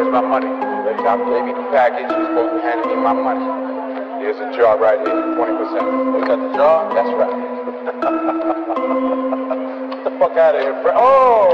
where's my money? Got- gave me the package, you're supposed to hand me my money. There's a jar right here, 20%. Was that the jar? That's right. Get the fuck out of here, bro. Oh!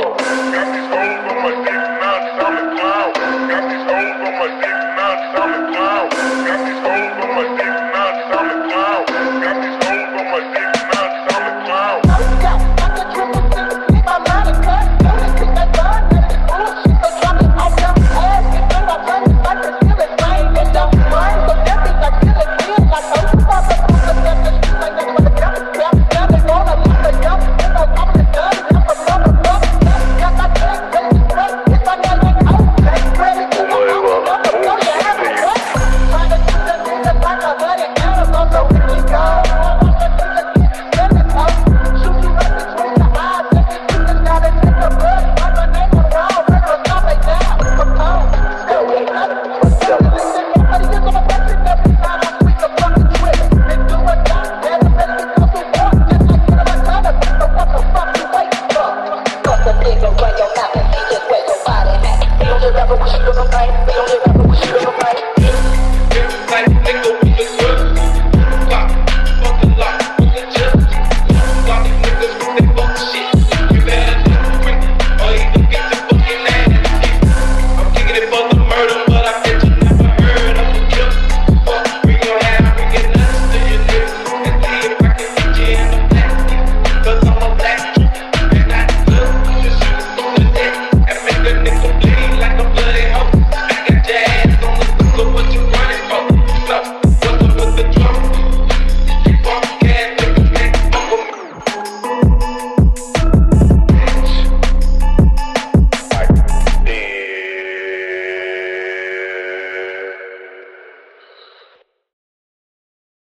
Nigga, run your mouth and just where your body at. We don't just rap with shit on the night. We don't on the